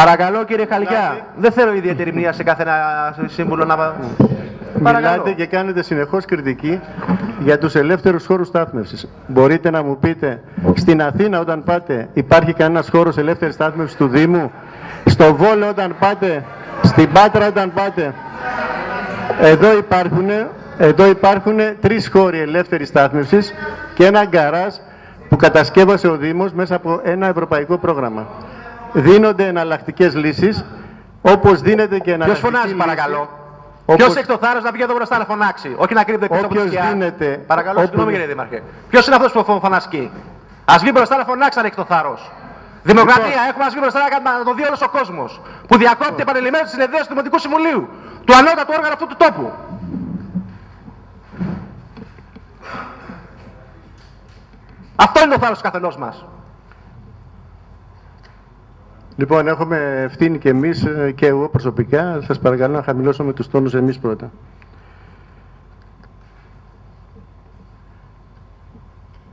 Παρακαλώ κύριε Χαλιά. Δεν θέλω ιδιαίτερη μνήμα σε κάθε ένα σύμβουλο να. Παρακαλώ. Μιλάτε και κάνετε συνεχώς κριτική για τους ελεύθερους χώρους στάθμευσης. Μπορείτε να μου πείτε, στην Αθήνα όταν πάτε υπάρχει κανένας χώρος ελεύθερης στάθμευσης του Δήμου, στο Βόλο όταν πάτε, στην Πάτρα όταν πάτε; Εδώ υπάρχουν, εδώ υπάρχουν τρεις χώροι ελεύθερης στάθμευσης και ένα γκαράζ που κατασκεύασε ο Δήμος μέσα από ένα ευρωπαϊκό πρόγραμμα. Δίνονται εναλλακτικές λύσεις, όπως δίνεται και Ποιος εναλλακτική φωνάζει, λύση- παρακαλώ; όπως- Ποιος έχει το θάρρος να βγει εδώ μπροστά να φωνάξει, όχι να κρύβεται πίσω από τη Όποιος σκιά. δίνεται, Παρακαλώ, όπου- συγγνώμη κύριε Δήμαρχε. Ποιος είναι αυτός που φωνασκεί; Α βγει μπροστά να φωνάξει αν έχει το θάρρος. Δημοκρατία, Λοιπόν. έχουμε να βγει μπροστά να κάνουμε- να το δει όλος ο κόσμος. Που διακόπτει επανειλημμένα τις συνεδρίε του Δημοτικού Συμβουλίου. Του ανώτατου όργανου αυτού του τόπου. Αυτό είναι το θάρρος του καθενός μας. Λοιπόν, έχουμε ευθύνη και εμείς ε, και εγώ προσωπικά. Σας παρακαλώ να χαμηλώσουμε τους τόνους εμείς πρώτα.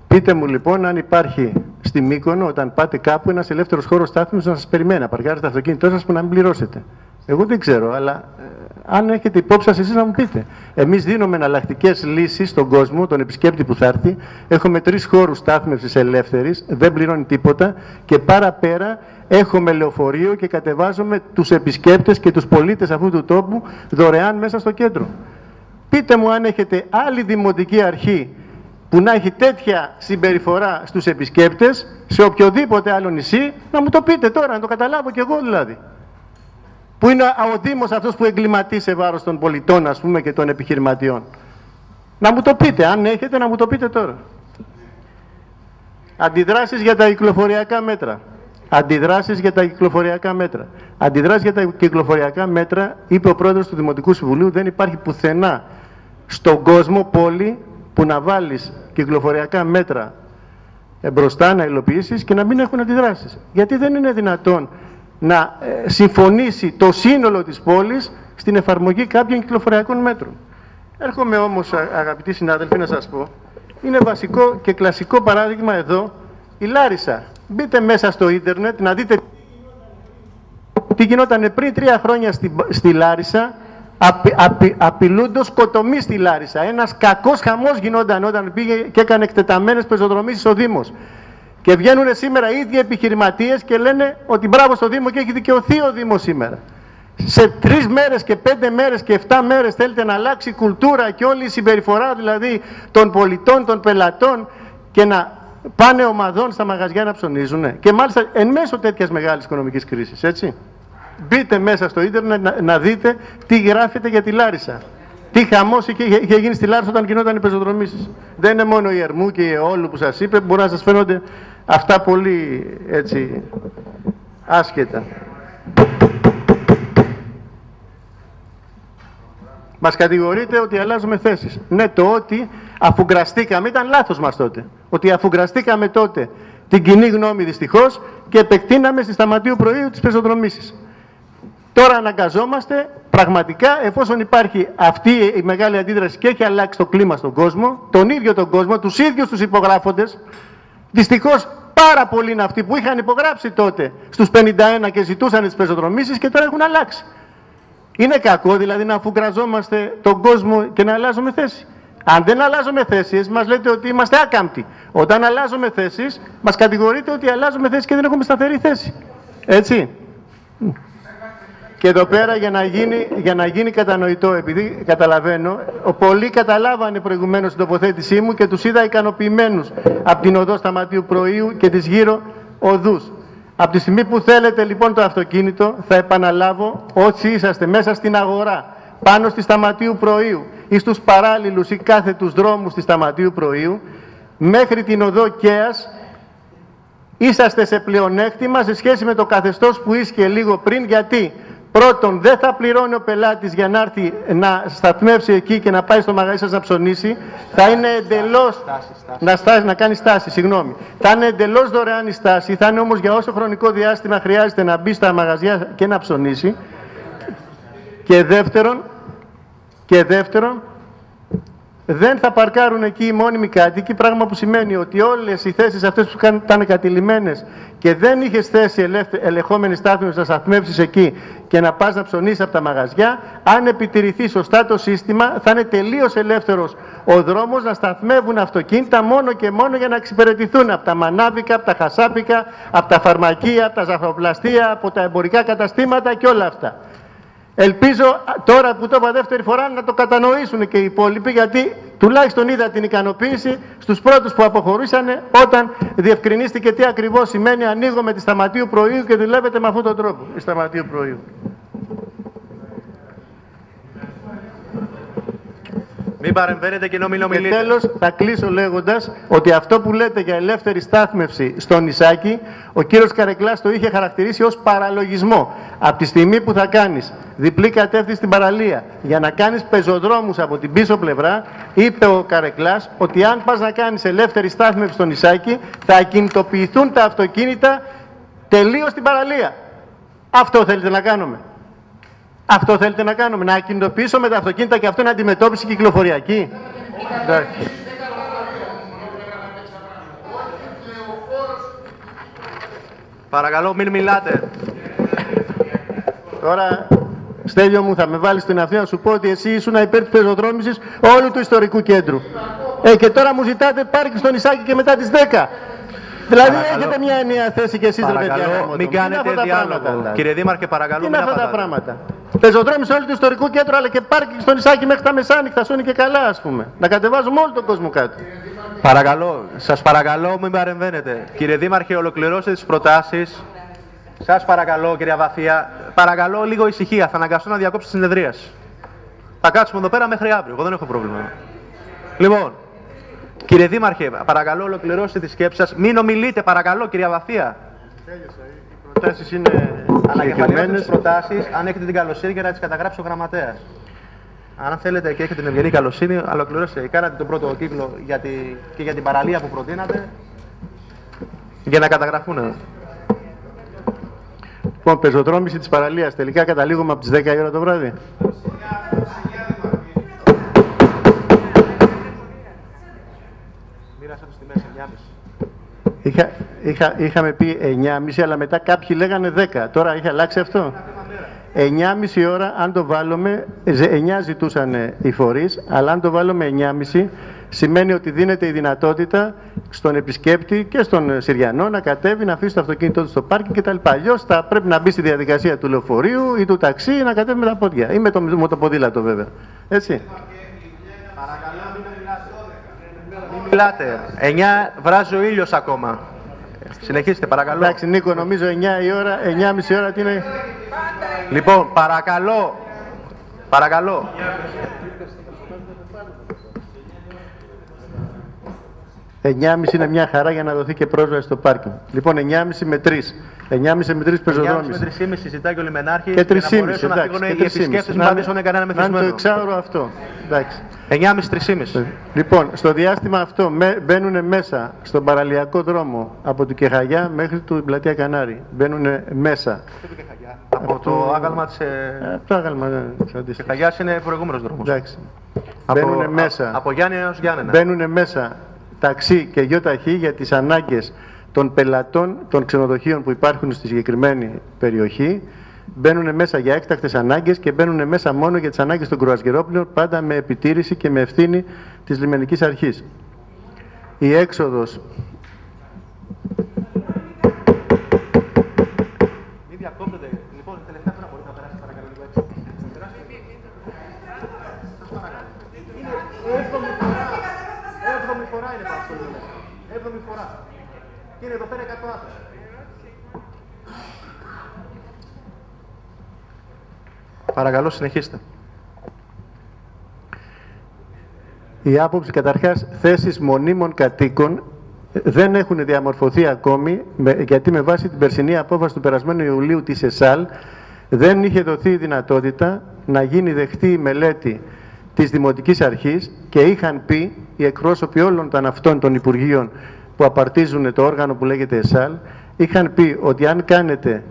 Πείτε μου λοιπόν αν υπάρχει στη Μύκονο όταν πάτε κάπου ένας ελεύθερος χώρος στάθμης να σας περιμένει, να παρκάρετε το αυτοκίνητό σας που να μην πληρώσετε. Εγώ δεν ξέρω, αλλά ε, αν έχετε υπόψη σας εσείς να μου πείτε. Εμείς δίνουμε εναλλακτικές λύσεις στον κόσμο, τον επισκέπτη που θα έρθει. Έχουμε τρεις χώρους στάθμευσης ελεύθερης, δεν πληρώνει τίποτα και παραπέρα έχουμε λεωφορείο και κατεβάζουμε τους επισκέπτες και τους πολίτες αυτού του τόπου δωρεάν μέσα στο κέντρο. Πείτε μου αν έχετε άλλη δημοτική αρχή που να έχει τέτοια συμπεριφορά στους επισκέπτες σε οποιοδήποτε άλλο νησί, να μου το πείτε τώρα, να το καταλάβω κι εγώ δηλαδή. Που είναι ο Δήμος αυτός που εγκληματεί σε βάρος των πολιτών, ας πούμε, και των επιχειρηματιών. Να μου το πείτε, αν έχετε να μου το πείτε τώρα. Αντιδράσεις για τα κυκλοφοριακά μέτρα. Αντιδράσεις για τα κυκλοφοριακά μέτρα. Αντιδράσεις για τα κυκλοφοριακά μέτρα, είπε ο πρόεδρος του Δημοτικού Συμβουλίου, δεν υπάρχει πουθενά στον κόσμο πόλη που να βάλεις κυκλοφοριακά μέτρα ε, μπροστά να υλοποιήσεις και να μην έχουν αντιδράσεις. Γιατί δεν είναι δυνατόν να ε, συμφωνήσει το σύνολο της πόλης στην εφαρμογή κάποιων κυκλοφοριακών μέτρων. Έρχομαι όμως, α- αγαπητοί συνάδελφοι, να σας πω, είναι βασικό και κλασικό παράδειγμα εδώ η Λάρισα. Μπείτε μέσα στο ίντερνετ να δείτε τι γινόταν πριν τρία χρόνια στη, στη Λάρισα, απει, απει, απειλούντος σκοτωμή στη Λάρισα. Ένας κακός χαμός γινόταν όταν πήγε και έκανε εκτεταμένες πεζοδρομήσεις ο Δήμος. Και βγαίνουν σήμερα οι ίδιοι επιχειρηματίες και λένε ότι μπράβο στο Δήμο και έχει δικαιωθεί ο Δήμος σήμερα. Σε τρεις μέρες και πέντε μέρες και εφτά μέρες θέλετε να αλλάξει η κουλτούρα και όλη η συμπεριφορά δηλαδή των πολιτών, των πελατών και να πάνε ομαδών στα μαγαζιά να ψωνίζουν. Και μάλιστα εν μέσω τέτοιας μεγάλης οικονομικής κρίσης, έτσι. Μπείτε μέσα στο ίντερνετ να, να δείτε τι γράφεται για τη Λάρισα. Τι χαμός είχε, είχε γίνει στη Λάρισα όταν γινόταν οι πεζοδρομήσεις. Δεν είναι μόνο η Ερμού και η Εόλου που σας είπε, μπορεί να σας φαίνονται αυτά πολύ έτσι άσχετα. Μας κατηγορείτε ότι αλλάζουμε θέσεις. Ναι, το ότι αφουγκραστήκαμε ήταν λάθος μας τότε. Ότι αφουγκραστήκαμε τότε την κοινή γνώμη δυστυχώς και επεκτείναμε στη σταματίου προείου τις πεζοδρομήσεις. Τώρα αναγκαζόμαστε πραγματικά, εφόσον υπάρχει αυτή η μεγάλη αντίδραση και έχει αλλάξει το κλίμα στον κόσμο, τον ίδιο τον κόσμο, τους ίδιους τους υπογράφοντες, δυστυχώς πάρα πολλοί είναι αυτοί που είχαν υπογράψει τότε στους 51 και ζητούσαν τις πεζοδρομήσεις και τώρα έχουν αλλάξει. Είναι κακό δηλαδή να αφουγκραζόμαστε τον κόσμο και να αλλάζουμε θέση. Αν δεν αλλάζουμε θέσεις, μας λέτε ότι είμαστε άκαμπτοι. Όταν αλλάζουμε θέσεις, μας κατηγορείτε ότι αλλάζουμε θέση και δεν έχουμε σταθερή θέση. Έτσι. Και εδώ πέρα για να γίνει, για να γίνει κατανοητό, επειδή καταλαβαίνω, ο- πολλοί καταλάβανε προηγουμένως την τοποθέτησή μου και τους είδα ικανοποιημένους από την οδό Σταματίου Προείου και τις γύρω οδούς. Από τη στιγμή που θέλετε λοιπόν το αυτοκίνητο, θα επαναλάβω, όσοι είσαστε μέσα στην αγορά, πάνω στη Σταματίου Προείου ή στους παράλληλους ή κάθετους δρόμους της Σταματίου Προείου, μέχρι την οδό Κέας, είσαστε σε πλεονέκτημα σε σχέση με το καθεστώς που ίσχυε λίγο πριν, γιατί πρώτον δεν θα πληρώνει ο πελάτης για να έρθει να σταθμεύσει εκεί και να πάει στο μαγαζί σας να ψωνίσει, θα είναι εντελώς να, στάσει, να κάνει στάση, συγγνώμη. Θα είναι εντελώς δωρεάν η στάση, θα είναι όμως για όσο χρονικό διάστημα χρειάζεται να μπει στα μαγαζιά και να ψωνίσει. Και δεύτερον, και δεύτερον, δεν θα παρκάρουν εκεί οι μόνιμοι κάτοικοι, πράγμα που σημαίνει ότι όλες οι θέσεις αυτές που ήταν κατηλημένες και δεν είχες θέση ελεγχόμενη στάθμευση να σταθμεύσει εκεί και να πας να ψωνίσεις από τα μαγαζιά, αν επιτηρηθεί σωστά το σύστημα, θα είναι τελείως ελεύθερος ο δρόμος να σταθμεύουν αυτοκίνητα μόνο και μόνο για να εξυπηρετηθούν από τα μανάβικα, από τα χασάπικα, από τα φαρμακεία, από τα ζαχαροπλαστεία, από τα εμπορικά καταστήματα και όλα αυτά. Ελπίζω τώρα που το είπα δεύτερη φορά να το κατανοήσουν και οι υπόλοιποι γιατί τουλάχιστον είδα την ικανοποίηση στους πρώτους που αποχωρήσαν όταν διευκρινίστηκε τι ακριβώς σημαίνει ανοίγω με τη σταματίου προείου και δουλεύετε με αυτόν τον τρόπο. Η σταματίου προείου. Μην παρεμβαίνετε και μην Και τέλος, θα κλείσω λέγοντας ότι αυτό που λέτε για ελεύθερη στάθμευση στο νησάκι, ο κύριος Καρεκλάς το είχε χαρακτηρίσει ως παραλογισμό. Από τη στιγμή που θα κάνεις διπλή κατεύθυνση στην παραλία για να κάνεις πεζοδρόμους από την πίσω πλευρά, είπε ο Καρεκλάς ότι αν πας να κάνεις ελεύθερη στάθμευση στο νησάκι, θα ακινητοποιηθούν τα αυτοκίνητα τελείως στην παραλία. Αυτό θέλετε να κάνουμε. Αυτό θέλετε να κάνουμε, να με τα αυτοκίνητα και αυτό είναι αντιμετώπιση κυκλοφοριακή. Παρακαλώ μην μιλάτε. Τώρα, Στέλιο μου, θα με βάλεις στην Αθήνα να σου πω ότι εσύ ήσουν υπέρ της πεζοδρόμησης όλου του ιστορικού κέντρου. Ε, και τώρα μου ζητάτε πάρκι στο νησάκι και μετά τις 10. Δηλαδή παρακαλώ. έχετε μια ενιαία θέση και εσείς, ρε παιδιά. Μην κάνετε διάλογο. Δηλαδή; Κύριε Δήμαρχε, παρακαλώ. Τι είναι αυτά τα πράγματα; Πεζοδρόμοι σε όλο το ιστορικό κέντρο, αλλά και πάρκινγκ στο νησάκι μέχρι τα μεσάνυχτα, θα και καλά, ας πούμε. Να κατεβάζουμε όλο τον κόσμο κάτω. Παρακαλώ, σας παρακαλώ, μην παρεμβαίνετε. Κύριε Δήμαρχε, ολοκληρώστε τις προτάσεις. Σας παρακαλώ, κυρία Βαθία, παρακαλώ λίγο ησυχία. Θα αναγκαστώ να διακόψω τη συνεδρία. Θα κάτσουμε εδώ πέρα μέχρι αύριο. Εγώ δεν έχω πρόβλημα. Λοιπόν, κύριε Δήμαρχε, παρακαλώ, ολοκληρώστε τη σκέψη σας. Μην ομιλείτε, παρακαλώ, κυρία Βαθία. Οι προτάσεις είναι ανακεφαλαιότητες προτάσεις, αν έχετε την καλοσύνη για να τις καταγράψει ο γραμματέας. Αν θέλετε και έχετε την ευγενή καλοσύνη, ολοκληρώστε. Κάνατε τον πρώτο κύκλο για τη, και για την παραλία που προτείνατε για να καταγραφούν. Λοιπόν, πεζοδρόμηση της παραλίας. Τελικά καταλήγουμε από τις 10 η ώρα το βράδυ. Μοίρασα το στη μέση, 9.30. Είχα, είχα, είχαμε πει 9.30 αλλά μετά κάποιοι λέγανε 10. Τώρα είχε αλλάξει αυτό; 9.30 ώρα αν το βάλουμε, 9 ζητούσαν οι φορείς, αλλά αν το βάλουμε 9.30 σημαίνει ότι δίνεται η δυνατότητα στον επισκέπτη και στον Συριανό να κατέβει, να αφήσει το αυτοκίνητό του στο πάρκινγκ κτλ. Αλλιώς θα πρέπει να μπει στη διαδικασία του λεωφορείου ή του ταξί να κατέβει με τα πόδια ή με το, με το ποδήλατο βέβαια. Έτσι. μιλάτε. 9 βράζει ο ήλιος ακόμα. Συνεχίστε παρακαλώ. Εντάξει Νίκο νομίζω 9 η ώρα, 9.30 ώρα τι είναι; Λοιπόν παρακαλώ. Παρακαλώ. 9.30 είναι μια χαρά για να δοθεί και πρόσβαση στο πάρκινγκ. Λοιπόν, 9.30 με 3. 9.30 με 3 πεζοδρόμηση. 9.30 με 3.30 συζητάει και ο Λιμενάρχη. Και 3.30 εντάξει. Να φύγουν οι επισκέπτες να μην κανένα μεθυσμένο. Να είναι το εξάωρο αυτό. Εντάξει. 9.30-3.30. Λοιπόν, στο διάστημα αυτό μπαίνουν μέσα στον παραλιακό δρόμο από την Κεχαγιά μέχρι την πλατεία Κανάρη. Μπαίνουν μέσα. Από το άγαλμα της. Ε, από το άγαλμα της Κεχαγιάς είναι προηγούμενος δρόμος. Εντάξει. Μπαίνουν μέσα. Από Γιάννη έως Γιάννενα. Μπαίνουν μέσα ταξί και γιοταχή για τις ανάγκες των πελατών των ξενοδοχείων που υπάρχουν στη συγκεκριμένη περιοχή μπαίνουν μέσα για έκτακτες ανάγκες και μπαίνουν μέσα μόνο για τις ανάγκες των κρουαζιερόπλων πάντα με επιτήρηση και με ευθύνη της λιμενικής αρχής. Η έξοδος. Είναι εδώ πέρα 100 Παρακαλώ συνεχίστε. Η άποψη καταρχάς θέσεις μονίμων κατοίκων δεν έχουν διαμορφωθεί ακόμη γιατί με βάση την περσινή απόφαση του περασμένου Ιουλίου της ΕΣΑΛ δεν είχε δοθεί η δυνατότητα να γίνει δεχτή η μελέτη της Δημοτικής Αρχής και είχαν πει οι εκπρόσωποι όλων των αυτών των Υπουργείων που απαρτίζουν το όργανο που λέγεται ΕΣΑΛ είχαν πει ότι αν κάνετε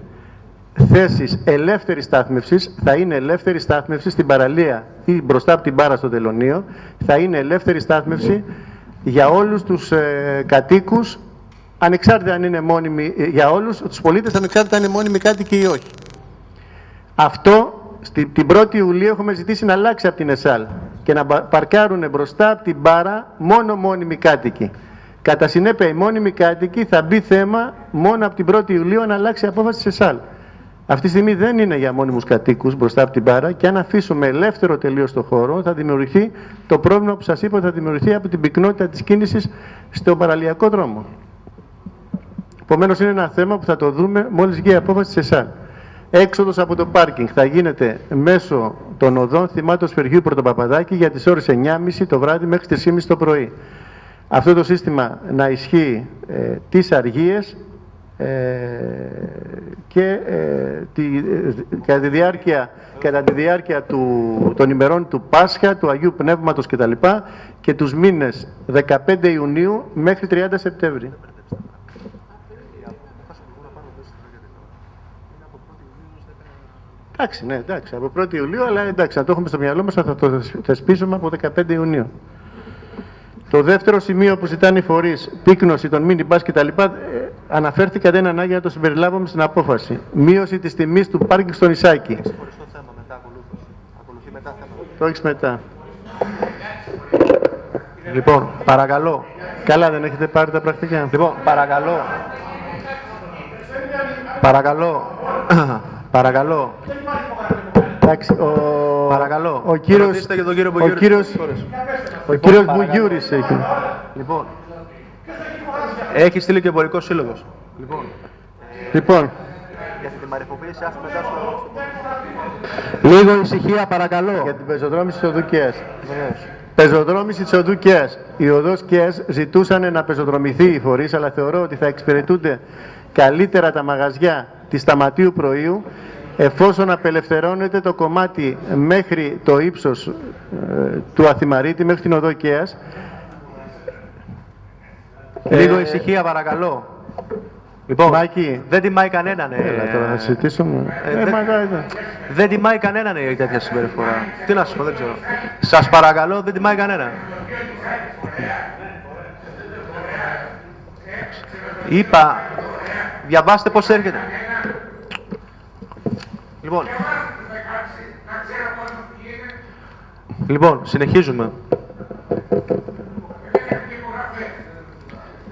θέσεις ελεύθερης στάθμευσης θα είναι ελεύθερη στάθμευση στην παραλία ή μπροστά από την μπάρα στο τελωνίο θα είναι ελεύθερη στάθμευση για όλους τους ε, κατοίκους ανεξάρτητα αν είναι μόνιμοι, ε, για όλους τους πολίτες ανεξάρτητα αν είναι μόνιμοι κάτοικοι ή όχι. Αυτό στη, την 1η Ιουλίου έχουμε ζητήσει να αλλάξει από την ΕΣΑΛ και να παρκάρουν μπροστά από την μπάρα μόνο μόνιμοι κάτοικοι. Κατά συνέπεια, οι μόνιμοι κάτοικοι θα μπει θέμα μόνο από την 1η Ιουλίου να αλλάξει η απόφαση της ΕΣΑΛ. Αυτή τη στιγμή δεν είναι για μόνιμους κατοίκους μπροστά από την μπάρα και αν αφήσουμε ελεύθερο τελείως το χώρο θα δημιουργηθεί το πρόβλημα που σας είπα θα δημιουργηθεί από την πυκνότητα της κίνησης στον παραλιακό δρόμο. Επομένως είναι ένα θέμα που θα το δούμε μόλις βγει η απόφαση της ΕΣΑΛ. Έξοδος από το πάρκινγκ θα γίνεται μέσω των οδών θυμάτων Σπεργίου Πρωτοπαπαδάκη για τις ώρες 9.30 το βράδυ μέχρι τις 3.30 το πρωί. Αυτό το σύστημα να ισχύει ε, τις αργίες ε, και ε, τη, ε, κατά, τη διάρκεια, κατά τη διάρκεια του, των ημερών του Πάσχα, του Αγίου Πνεύματος κτλ. και τους μήνες 15 Ιουνίου μέχρι 30 Σεπτέμβρη. Εντάξει, ναι, εντάξει, από 1η Ιουλίου, αλλά εντάξει, να το έχουμε στο μυαλό μας, θα το θεσπίσουμε από 15 Ιουνίου. Το δεύτερο σημείο που ζητάνε οι φορείς, πύκνωση των μίνι μπα κτλ., ε, αναφέρθηκα δεν ανάγκη να το συμπεριλάβουμε στην απόφαση. Μείωση της τιμής του πάρκινγκ στο νησάκι. Το έχεις μετά. Λοιπόν, παρακαλώ. Καλά, δεν έχετε πάρει τα πρακτικά. Λοιπόν, παρακαλώ. Παρακαλώ. Παρακαλώ. Εντάξει, ο... Παρακαλώ. Ο κύριος, Ρωτήστε και τον κύριο ο Μπουγιούρη. κύριος, ο Λοιπόν, κύριος παρακαλώ. Μπουγιούρης έχει. Λοιπόν, έχεις στείλει και εμπορικός σύλλογος. Λοιπόν, Λοιπόν, για την μαρεφοποίηση, άφη μετά στο. Λίγο ησυχία, παρακαλώ. για την πεζοδρόμηση της οδού Κέας. Βεβαίως. Πεζοδρόμηση της οδού Κέας. Οι οδός Κέας ζητούσαν να πεζοδρομηθεί οι φορείς, αλλά θεωρώ ότι θα εξυπηρετούνται καλύτερα τα μαγαζιά της Σταματίου Προείου εφόσον απελευθερώνεται το κομμάτι μέχρι το ύψος ε, του Αθημαρίτη, μέχρι την οδό Κέας. Λίγο Ε, ησυχία, παρακαλώ. Λοιπόν, Μάκη. δεν τιμάει κανέναν. ε, Έλα τώρα να συζητήσουμε. ε, Ε, δεν- μα, ε, Δεν τιμάει κανέναν η τέτοια συμπεριφορά. Τι να σου πω, δεν ξέρω. Σας παρακαλώ, δεν τιμάει κανέναν. Είπα, διαβάστε πώς έρχεται. Λοιπόν. Λοιπόν, συνεχίζουμε.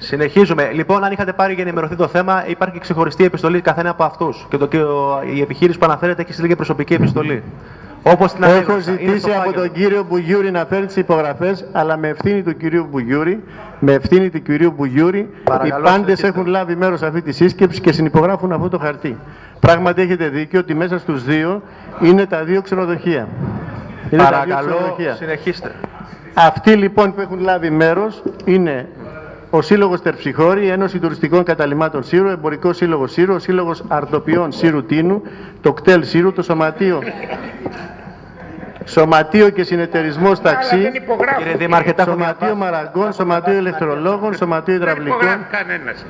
Συνεχίζουμε. Λοιπόν, αν είχατε πάρει για να ενημερωθεί το θέμα, υπάρχει ξεχωριστή επιστολή καθένα από αυτούς. Και, το, και ο- η επιχείρηση που αναφέρεται έχει στείλει και προσωπική επιστολή. Όπως την Έχω ανέγραψα. Είναι ζητήσει στο από φάκελο. τον κύριο Μπουγιούρη να φέρει τις υπογραφές, αλλά με ευθύνη του κυρίου Μπουγιούρη, με ευθύνη του κυρίου Μπουγιούρη, Παρακαλώ, οι πάντες συνεχίστε. έχουν λάβει μέρος σε αυτή τη σύσκεψη και συνυπογράφουν αυτό το χαρτί. Πράγματι έχετε δίκιο ότι μέσα στους δύο είναι τα δύο ξενοδοχεία. Είναι τα δύο Παρακαλώ, ξενοδοχεία. συνεχίστε. Αυτοί λοιπόν που έχουν λάβει μέρος είναι ο Σύλλογος Τερψιχώρη, η Ένωση Τουριστικών Καταλημάτων Σύρου, ο Εμπορικός Σύλλογος Σύρου, ο Σύλλογος Αρτοπιών Σύρου Τίνου, το ΚΤΕΛ Σύρου, το Σωματείο. Σωματείο και Συνεταιρισμό Ταξί, δεν υπογράφει. Κύριε Δήμαρχε, τα έχω Σωματείο διαβάσει. Μαραγκών, Σωματείο Ελευθερολόγων, Σωματείο Δεν Υδραυλικών. υπογράφει κανένας.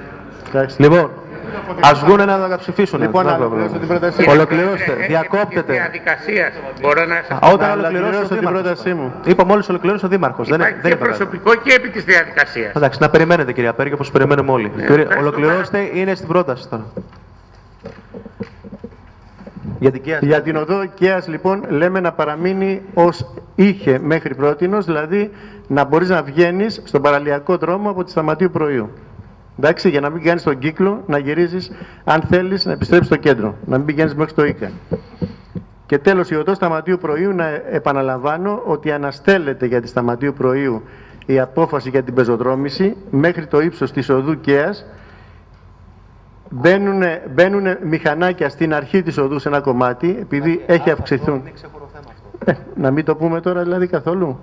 Εντάξει. Λοιπόν, ας βγουν να τα κατψηφίσουν. Λοιπόν, Δεν να πρόβλημα. ολοκληρώσω την πρότασή μου. Ολοκληρώστε. Έχετε Διακόπτετε. της διαδικασίας. Μπορώ να σας Α, πω. Όταν Να ολοκληρώσει ο ολοκληρώσω την Δήμαρχος. πρότασή μου. Είπα μόλις ολοκληρώσει ο Δήμαρχος. Δεν, Υπάρχει δεν και είπα κάτι. προσωπικό και επί της διαδικασίας. Εντάξει, να περιμένετε κυρία Πέργη, όπως περιμένουμε όλοι. Κύριε, ευχαριστώ ολοκληρώστε, είναι στην πρόταση τώρα. Για την Κία. Για την οδό Κέας λοιπόν λέμε να παραμείνει ως είχε μέχρι πρότινος, δηλαδή να μπορείς να βγαίνεις στον παραλιακό δρόμο από τη Σταματίου Προείου. Εντάξει, για να μην κάνεις τον κύκλο, να γυρίζεις αν θέλεις να επιστρέψεις στο κέντρο, να μην πηγαίνεις μέχρι το Ίκα. Και τέλος, η οδός Σταματίου Προείου, να επαναλαμβάνω ότι αναστέλλεται για τη Σταματίου Προείου η απόφαση για την πεζοδρόμηση μέχρι το ύψος της οδού Κέας Μπαίνουν, μπαίνουνε μηχανάκια στην αρχή της οδού σε ένα κομμάτι, επειδή έχει αυξηθούν. Ε, να μην το πούμε τώρα δηλαδή καθόλου.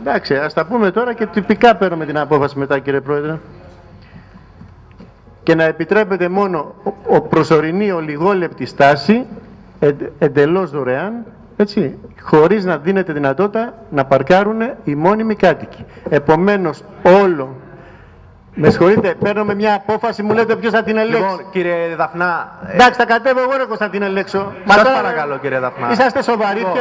Εντάξει, ας τα πούμε τώρα και τυπικά παίρνουμε την απόφαση μετά κύριε Πρόεδρε. Και να επιτρέπεται μόνο ο, ο προσωρινή ολιγόλεπτη στάση, εν, εντελώς δωρεάν, έτσι, χωρίς να δίνεται δυνατότητα να παρκάρουν οι μόνιμοι κάτοικοι. Επομένως όλο Με συγχωρείτε, παίρνω μια απόφαση, μου λέτε ποιος θα την ελέγξει. Λοιπόν, κύριε Δαφνά, ε, Εντάξει, θα κατέβω εγώ ρε, θα την ελέγξω. Σας τώρα- παρακαλώ, κύριε Δαφνά. Είσαστε σοβαροί Λοιπόν,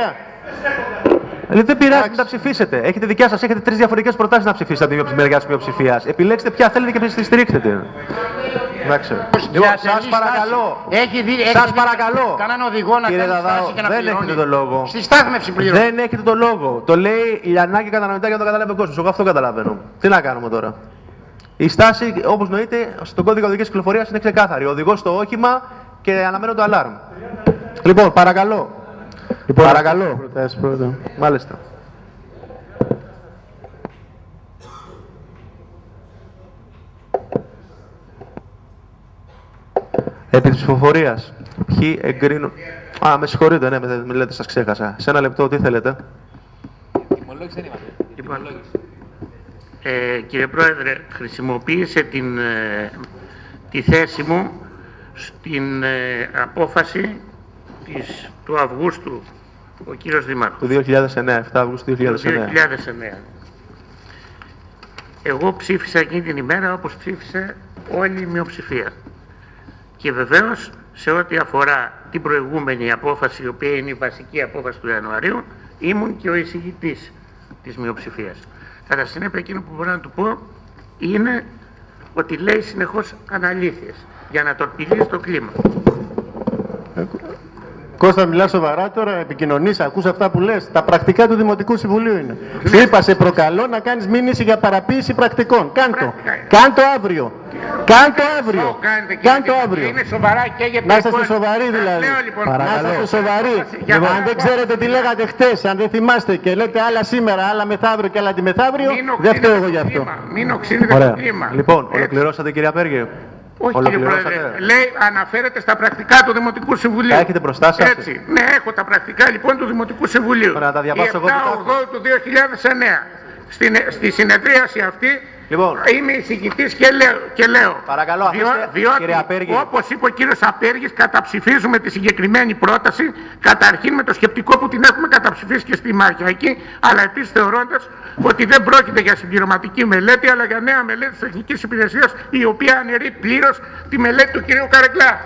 πια. ε, δεν πειράζει, μην τα ψηφίσετε. Έχετε δικιά σας, έχετε τρεις διαφορετικές προτάσεις να ψηφίσετε από τη μεριά της μειοψηφίας. Επιλέξτε ποια θέλετε και ποια τη στηρίξετε. Εντάξει. Λοιπόν, Για σα τελή παρακαλώ. στάση. Έχει δει, έχει Σας δει παρακαλώ. Κανέναν οδηγό να Κύριε κάνει Δαδάο, στάση και να δεν πληρώνει. έχετε το λόγο. Στη στάθμευση πληρώνει. Δεν έχετε το λόγο. Το λέει η Λιανάκη κατανοητά για να το καταλάβει ο κόσμος. Εγώ αυτό καταλαβαίνω. Τι να κάνουμε τώρα. Η στάση, όπως νοείται, στον κώδικα οδική κυκλοφορίας είναι ξεκάθαρη. Οδηγός στο όχημα και αναμένω το αλάρμ. Λοιπόν, παρακαλώ. Λοιπόν, παρακαλώ. προτάσεις πρώτα. Μάλιστα. Επί της ψηφοφορίας, ποιοι εγκρίνουν... Α, με συγχωρείτε, ναι, με, με λέτε, σας ξέχασα. Σε ένα λεπτό, τι θέλετε; Λοιπόν, ε, κύριε Πρόεδρε, χρησιμοποίησε την, ε, τη θέση μου στην ε, απόφαση της, του Αυγούστου ο κύριος Δήμαρχος. Το 2009, 7 Αυγούστου 2009. Το 2009. Εγώ ψήφισα εκείνη την ημέρα όπως ψήφισε όλη η μειοψηφία. Και βεβαίως σε ό,τι αφορά την προηγούμενη απόφαση, η οποία είναι η βασική απόφαση του Ιανουαρίου, ήμουν και ο εισηγητής της μειοψηφίας. Κατά συνέπεια εκείνο που μπορώ να του πω είναι ότι λέει συνεχώς αναλήθειες για να τορπιλήσει το κλίμα. Κώστα, μιλά σοβαρά τώρα, επικοινωνείς, ακούς αυτά που λες. Τα πρακτικά του Δημοτικού Συμβουλίου είναι. Σου είπα, σε προκαλώ να κάνεις μήνυση για παραποίηση πρακτικών. Κάντο. Πρακτικά είναι. Κάντο αύριο. Κάντο αύριο. Αυτό κάνετε, κύριε Κάντο Δήμαρχε. αύριο. Είναι σοβαρά και για Να είστε λοιπόν- σοβαροί Σας δηλαδή. Λέω, λοιπόν, Να Παρακαλώ. είστε σοβαροί. Για Λοιπόν, να- αν δεν ξέρετε τι λέγατε χτες, αν δεν θυμάστε και λέτε άλλα σήμερα, άλλα μεθαύριο και άλλα τη μεθαύριο, Μην δεν οξύνετε φταίω εγώ το γι' αυτό. κλίμα. Μην οξύνετε Ωραία. το κλίμα. Λοιπόν, Έτσι. ολοκληρώσατε κυρία Πέργη. Όχι κύριε Πρόεδρε, λέει αναφέρεται στα πρακτικά του Δημοτικού Συμβουλίου. Τα έχετε μπροστά σας; Έτσι, ναι έχω τα πρακτικά λοιπόν του Δημοτικού Συμβουλίου. Ωραία, να τα διαβάσω εγώ Η που τα 7 έχω. του 2009. Στην, στη συνεδρίαση αυτή Λοιπόν. είμαι εισηγητής και λέω, και λέω Παρακαλώ, αφήστε, διότι κύριε Απέργη. όπως είπε ο κύριος Απέργης καταψηφίζουμε τη συγκεκριμένη πρόταση καταρχήν με το σκεπτικό που την έχουμε καταψηφίσει και στη Μαριακή αλλά επίσης θεωρώντας ότι δεν πρόκειται για συμπληρωματική μελέτη αλλά για νέα μελέτη της τεχνικής υπηρεσίας η οποία αναιρεί πλήρως τη μελέτη του κυρίου Καρεκλά.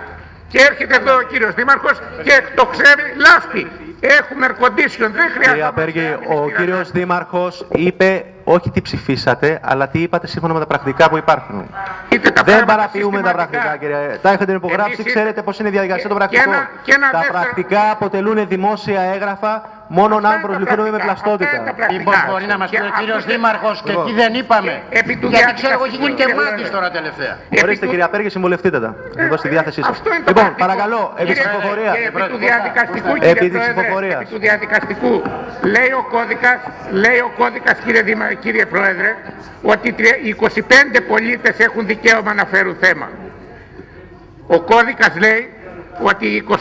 Και έρχεται εδώ ο κύριος Δήμαρχος και το ξέρει λάσπη. Έχουμε air condition, δεν χρειάζεται. Κυρία να Πέργη, μας ο κάνει κύριος στήραγμα. Δήμαρχος είπε όχι τι ψηφίσατε, αλλά τι είπατε σύμφωνα με τα πρακτικά που υπάρχουν. Είτε τα Δεν πράγματα παραποιούμε τα συστηματικά. πρακτικά, κύριε. Τα έχετε υπογράψει, Εμείς ξέρετε πώς είναι η διαδικασία των και πρακτικών. ένα- και ένα Τα δεύτερο- πρακτικά αποτελούν δημόσια έγγραφα μόνο Αυτά αν είναι τα προσληφθούν με πρακτικά. Αυτά είναι πλαστότητα. τα πρακτικά. Λοιπόν, μπορεί να μας πει Και ο κύριος ακούστε- Δήμαρχος και Λοιπόν. τι δεν είπαμε. Επί του Γιατί ξέρω εγώ έχει γίνει και διαδικαστικού, μάτις κύριε τώρα τελευταία. Επί Ορίστε, του- κυρία Πέργη, συμβουλευτείτε τα. Εδώ στη διάθεσή σας. Αυτό είναι το Λοιπόν, πρακτικό. παρακαλώ, επί Κύριε- ψηφοφορία. και Επί του διαδικαστικού, Επί κύριε της Πρόεδρε, ψηφοφορίας. επί του διαδικαστικού, λέει ο κώδικας, λέει ο κώδικας κύριε, Δήμα, κύριε Πρόεδρε, ότι τρι- 25 πολίτες έχουν δικαίωμα να φέρουν θέμα. Ο κώδικας λέει ότι οι 25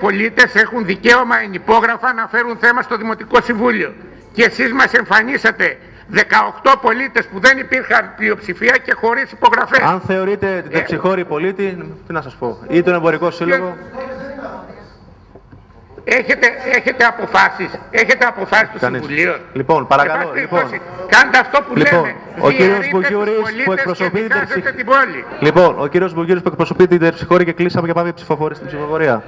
πολίτες έχουν δικαίωμα ενυπόγραφα να φέρουν θέμα στο Δημοτικό Συμβούλιο. Και εσείς μας εμφανίσατε 18 πολίτες που δεν υπήρχαν πλειοψηφία και χωρίς υπογραφές. Αν θεωρείτε την τεψιχώρη πολίτη, τι να σας πω, ή τον εμπορικό σύλλογο. Έχετε, έχετε αποφάσεις, έχετε αποφάσεις του Κανείς. Συμβουλίου. Λοιπόν, παρακαλώ, Εν πάση λοιπόν. περιπτώσει, Κάντε αυτό που Λοιπόν, λέμε. ο κύριος Διαιρείτε τους Μπουγιούρης που πολίτες εκπροσωπεί και την δικάζετε ψυχ- την πόλη. Λοιπόν, ο κύριος Μπουγγύρη που εκπροσωπεί την τερψυχώρη και κλείσαμε και πάμε ψηφοφορία στην ψηφοφορία.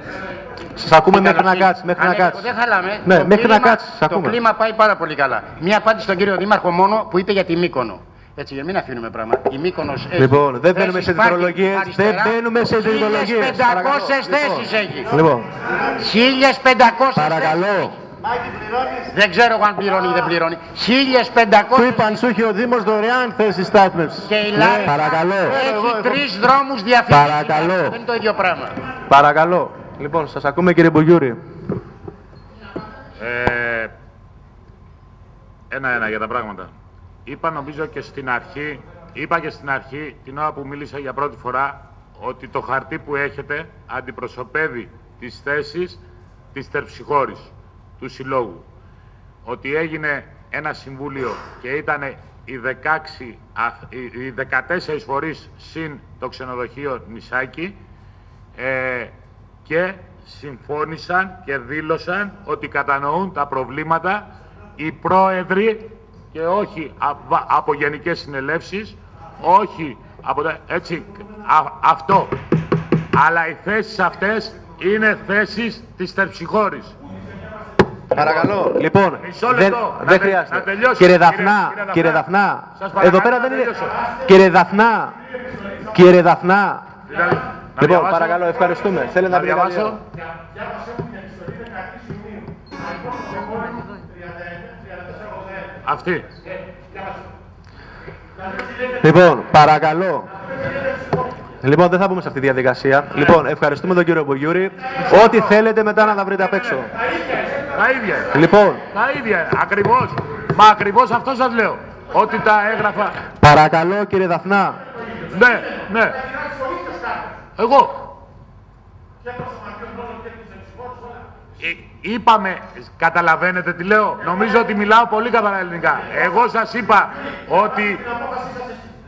Σας ακούμε μέχρι να κάτσει. Μέχρι να Αν κάτσει. Δεν χαλάμε. Ναι, Το μέχρι να κλίμα- κάτσει. Σας Το ακούμε. κλίμα πάει πάρα πολύ καλά. Μία απάντηση στον κύριο Δήμαρχο μόνο που είπε για τη Μύκονο. Έτσι, για μην αφήνουμε πράγμα. Η Μύκονος έχει Λοιπόν, δεν μπαίνουμε θέσεις σε πάρκινγκ δικαιολογίες, αριστερά, δεν μπαίνουμε σε δικαιολογίες. 1500 Παρακαλώ. θέσεις έχει. Λοιπόν, 1500 παρακαλώ. Δεν ξέρω εγώ αν πληρώνει ή δεν πληρώνει. Του 1500 είπαν σου είχε ο Δήμος δωρεάν θέση στάθμευσης. και η Ναι, Λάρισα παρακαλώ. έχει τρεις δρόμους διαφυγής. Παρακαλώ. Δεν είναι το ίδιο πράγμα. Παρακαλώ. Λοιπόν, σας ακούμε κύριε Μπουγιούρη. Ε, ένα-ένα για τα πράγματα. Είπα νομίζω και στην αρχή, είπα και στην αρχή την ώρα που μίλησα για πρώτη φορά ότι το χαρτί που έχετε αντιπροσωπεύει τις θέσεις της τερψυχώρης του Συλλόγου. Ότι έγινε ένα συμβούλιο και ήταν οι 16, α- οι- οι 14 φορείς συν το ξενοδοχείο Νησάκη ε, και συμφώνησαν και δήλωσαν ότι κατανοούν τα προβλήματα οι πρόεδροι και όχι απ- από γενικές συνελεύσεις, όχι Από τα- έτσι, α- αυτό. Αλλά οι θέσεις αυτές είναι θέσεις της Τερψυχώρης. Παρακαλώ, λοιπόν, Μισό δεν, λεπτό, να δεν τε- χρειάζεται. να τελειώσω, Κύριε κύριε- Δαφνά, κύριε κύριε Δαφνά. Δαφνά, Σας παρακαλώ εδώ πέρα να δεν είναι... τελειώσω. Κύριε Δαφνά, κύριε Δαφνά, Δηλαδή, να λοιπόν, διαβάσω. παρακαλώ, ευχαριστούμε. Θέλετε να Να πείτε κάτι διαβάσω. άλλο? Αυτή. Λοιπόν, παρακαλώ. Λοιπόν, δεν θα μπούμε σε αυτή τη διαδικασία. Λοιπόν, ευχαριστούμε τον κύριο Μπουγιούρη. Ό,τι θέλετε μετά να τα βρείτε απ' έξω. Τα ίδια. είναι. Λοιπόν, Τα ίδια. είναι. Ακριβώς. Μα ακριβώς αυτό σας λέω. Ότι τα έγραφα. παρακαλώ κύριε Δαφνά. Ναι, ναι. Εγώ. Ε, Είπαμε, καταλαβαίνετε τι λέω, νομίζω ότι μιλάω πολύ καθαρά ελληνικά. Εγώ σας είπα ότι,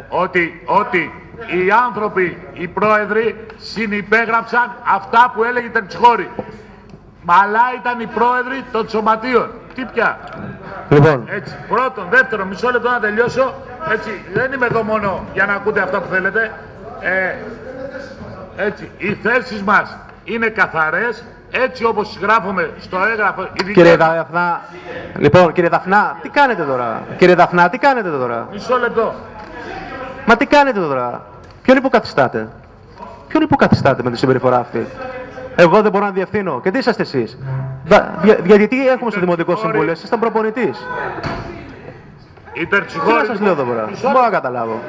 ότι, ότι οι άνθρωποι, οι πρόεδροι συνυπέγραψαν αυτά που έλεγε η Τερτσχώρη. Μαλά ήταν οι πρόεδροι των σωματείων. Τι πια. Λοιπόν, Έτσι. Πρώτον, δεύτερον, μισό λεπτό να τελειώσω. Έτσι. Δεν είμαι εδώ μόνο για να ακούτε αυτά που θέλετε. Ε, έτσι. Οι θέσεις μας είναι καθαρές. Έτσι όπως γράφουμε στο έγγραφο. οι δικές κύριε μας- Δαφνά. Λοιπόν, κύριε Δαφνά, τι κάνετε τώρα; Κύριε Δαφνά, τι κάνετε τώρα; Μισό λεπτό. Μα τι κάνετε τώρα; Ποιον υποκαθιστάτε; Ποιον υποκαθιστάτε με τη συμπεριφορά αυτή; Εγώ δεν μπορώ να διευθύνω. Και τι είσαστε εσείς; Γιατί έχουμε στο Δημοτικό Συμβούλιο, εσείς ήταν προπονητής. Η Τι τερψυχώρη. να σας λέω εδώ πέρα. Μισό Δεν μπορώ να καταλάβω.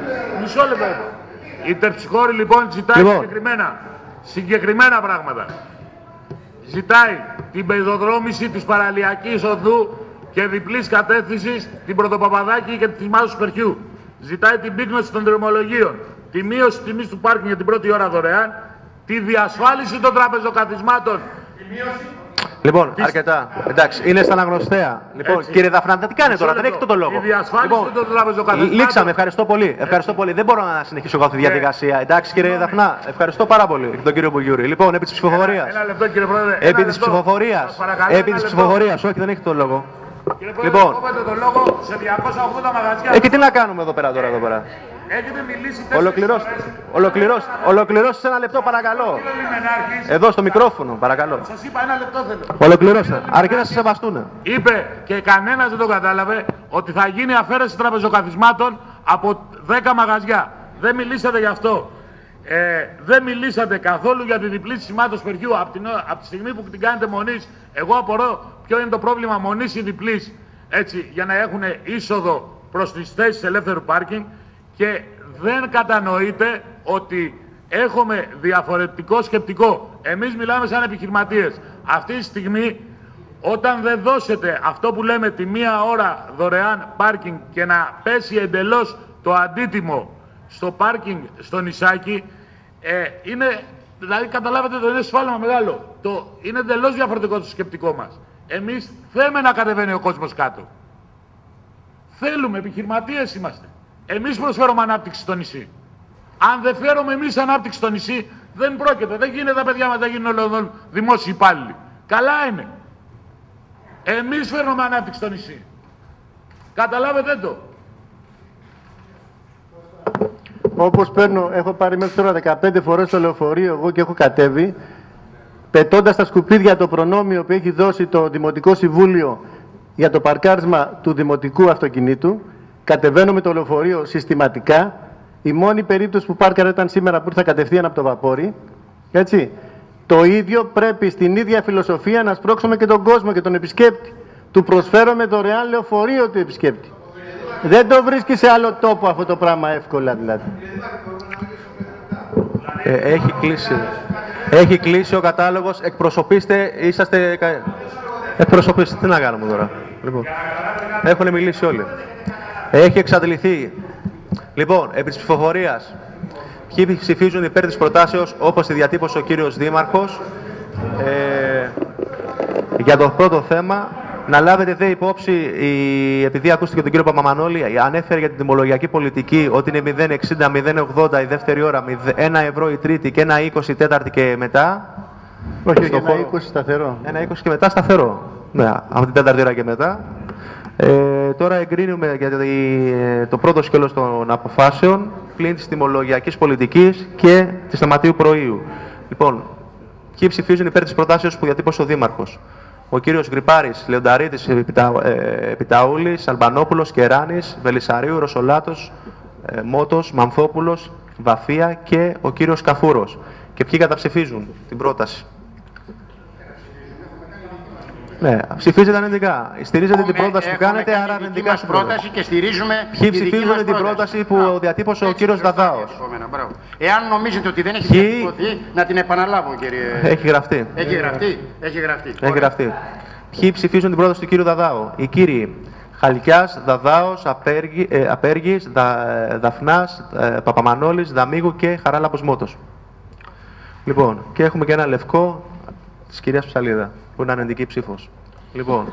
Μισό λεπτό. Η τερψυχώρη λοιπόν ζητάει Λοιπόν. συγκεκριμένα, συγκεκριμένα πράγματα. Ζητάει την πεζοδρόμηση της παραλιακής οδού και διπλής κατεύθυνσης την Πρωτοπαπαδάκη και τη Μάζου Σπερχιού. Ζητάει την πύκνωση των δρομολογίων, τη μείωση της τιμής του πάρκινγκ για την πρώτη ώρα δωρεάν, τη διασφάλιση των τραπεζοκαθισμάτων. Λοιπόν, αρκετά. Εντάξει, είναι στα αναγνωστέα. Λοιπόν, Έτσι. κύριε Δαφνάντα, τι κάνετε τώρα, Μισό δεν έχετε λεπτό. το λόγο. Λοιπόν, Η διασφάλιση των τραπεζοκαθισμάτων. Λήξαμε, ευχαριστώ πολύ. Ευχαριστώ πολύ. Δεν μπορώ να συνεχίσω εγώ αυτή τη διαδικασία. Εντάξει, κύριε Δαφνά, ευχαριστώ πάρα πολύ τον κύριο Μπουγιούρη. Λοιπόν, επί της ψηφοφορίας. Ένα λεπτό κύριε Πρόεδρε. ένα Επί της λεπτό. ψηφοφορίας. Σας παρακαλώ, Επί ένα της λεπτό. ψηφοφορίας. Όχι, δεν έχετε το λόγο. Κύριε Πρόεδρε, Λοιπόν. κόβετε το λόγο σε 280 μαγαζιά. Ε, και τι να κάνουμε εδώ πέρα τώρα, εδώ πέρα; Έχετε μιλήσει τέσσερις Ολοκληρώστε. φορές. Ολοκληρώστε. Ολοκληρώστε σε ένα λεπτό, παρακαλώ. Κύριε Λιμενάρχης, Εδώ στο μικρόφωνο, παρακαλώ. σας είπα ένα λεπτό θέλω. Ολοκληρώστε. Αρκεί να σας σεβαστούν. Είπε και κανένας δεν το κατάλαβε ότι θα γίνει αφαίρεση τραπεζοκαθισμάτων από 10 μαγαζιά. Δεν μιλήσατε γι' αυτό. Ε, δεν μιλήσατε καθόλου για τη διπλή σημάτωση παιδιού από, την, ώρα- από τη στιγμή που την κάνετε μονής. Εγώ απορώ ποιο είναι το πρόβλημα μονής ή διπλής. Έτσι, για να έχουν είσοδο προς τις θέσεις ελεύθερου πάρκινγκ και δεν κατανοείτε ότι έχουμε διαφορετικό σκεπτικό. Εμείς μιλάμε σαν επιχειρηματίες. Αυτή τη στιγμή όταν δεν δώσετε αυτό που λέμε τη μία ώρα δωρεάν πάρκινγκ και να πέσει εντελώς το αντίτιμο στο πάρκινγκ στο νησάκι, ε, είναι, δηλαδή καταλάβετε το είναι σφάλμα μεγάλο. Το, είναι εντελώς διαφορετικό το σκεπτικό μας. Εμείς θέλουμε να κατεβαίνει ο κόσμος κάτω. Θέλουμε, επιχειρηματίες είμαστε. Εμείς προσφέρουμε ανάπτυξη στο νησί. Αν δεν φέρουμε εμείς ανάπτυξη στο νησί, δεν πρόκειται. Δεν γίνεται τα παιδιά μας να γίνουν όλο δημόσιοι υπάλληλοι. Καλά είναι. Εμείς φέρνουμε ανάπτυξη στο νησί. Καταλάβετε το. Όπως παίρνω, έχω πάρει μέχρι τώρα 15 φορές το λεωφορείο εγώ και έχω κατέβει, πετώντας τα σκουπίδια το προνόμιο που έχει δώσει το Δημοτικό Συμβούλιο για το παρκάρισμα του Δημοτικού Αυτοκινήτου, κατεβαίνω με το λεωφορείο συστηματικά. Η μόνη περίπτωση που πάρκαρα ήταν σήμερα που ήρθα κατευθείαν από το βαπόρι. Έτσι. Το ίδιο πρέπει στην ίδια φιλοσοφία να σπρώξουμε και τον κόσμο και τον επισκέπτη. Του προσφέρουμε δωρεάν λεωφορείο του επισκέπτη. Δεν το βρίσκει σε άλλο τόπο αυτό το πράγμα εύκολα δηλαδή. Ε, έχει κλείσει. Έχει κλείσει ο κατάλογος. Εκπροσωπήστε, είσαστε... κα- Εκπροσωπήστε, τι να κάνουμε τώρα; Λοιπόν, έχουν μιλήσει όλοι. Έχει εξαντληθεί. Λοιπόν, επί της ψηφοφορίας, ποιοι ψηφίζουν υπέρ της προτάσεως, όπως τη διατύπωσε ο κύριος Δήμαρχος, ε, για το πρώτο θέμα, να λάβετε δε υπόψη, η, επειδή ακούστηκε τον κύριο Παπαμανόλη, ανέφερε για την τιμολογιακή πολιτική ότι είναι 0,60, 0,80 η δεύτερη ώρα, 1 ευρώ η τρίτη και 1,20 η τέταρτη και μετά. Όχι, Στο για χώρο. ένα 20 σταθερό. 1,20 και μετά σταθερό. Ναι, από την τέταρτη ώρα και μετά. Ε, τώρα εγκρίνουμε για τη- το πρώτο σκέλος των αποφάσεων. πλήν της τιμολογιακής πολιτικής και της σταματίου προείου. Λοιπόν, ποιοι ψηφίζουν υπέρ της προτάσεως που διατύπωσε ο Δήμαρχος; Ο κύριος Γκρυπάρη, Λεονταρίτη, Επιτα... ε, Επιταούλης, Αλμπανόπουλος, Κεράνης, Βελισαρίου, Ρωσολάτος, ε, Μότος, Μανθόπουλο, Βαφία και ο κύριος Καφούρος. Και ποιοι καταψηφίζουν την πρόταση; Ναι, ψηφίζετε αρνητικά. Στηρίζετε την πρόταση που Έχουμε κάνετε, κάνει άρα δική αρνητικά μας στην πρόταση. πρόταση και στηρίζουμε Ποιοι τη δική ψηφίζουν μας την πρόταση που Μπράβο. διατύπωσε ο Έτσι, κύριος σωστά, Δαδάος; επόμενα, μπράβο. Εάν νομίζετε ότι δεν έχει Ποιοι- διατυπωθεί, να την επαναλάβω, κύριε. Έχει γραφτεί. Έχει γραφτεί. Έχει γραφτεί. Έχει Ωραία. γραφτεί. Ποιοι ψηφίζουν την πρόταση του κύριου Δαδάου; Οι κύριοι Χαλκιάς, Δαδάος, Απέργη, ε, Απέργης, Δα, ε, Δαφνάς, ε, Παπαμανόλης, Δαμίγου και Χαράλαπος Μότος. Λοιπόν, και έχουμε και ένα λευκό της κυρίας Ψαλίδα, που είναι αρνητική ψήφος. Λοιπόν,